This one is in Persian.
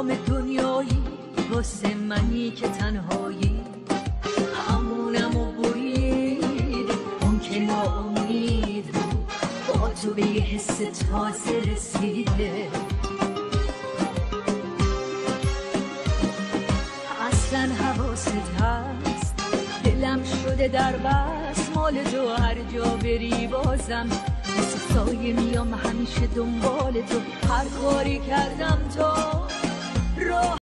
تمام دنیایی واسه منی که تنهایی. همونم و برید اون که ناامید. با تو به یه حس تازه رسیده. اصلا حواست هست. دلم شده در بس. مال تو هر جا بری بازم. مثل سایه میام همیشه دنبال تو. هر کاری کردم تا